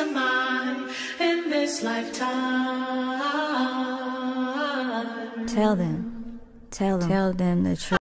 of in this lifetime. Tell them. Tell them. Tell them the truth.